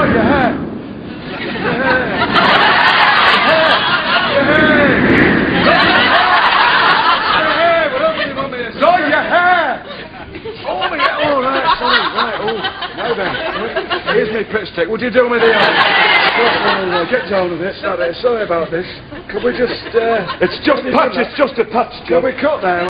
Oh, your hair. Your hair. Your hair. Your hair. Your else do you want me to say? Your hair. Oh, yeah. Oh, right. Sorry. Right. Oh, now then. Here's my pitch stick. Would you do with the honor? Oh, get down with it. Sorry, sorry about this. Could we just, uh... It's just patch, it's just a patch, Can we cut there?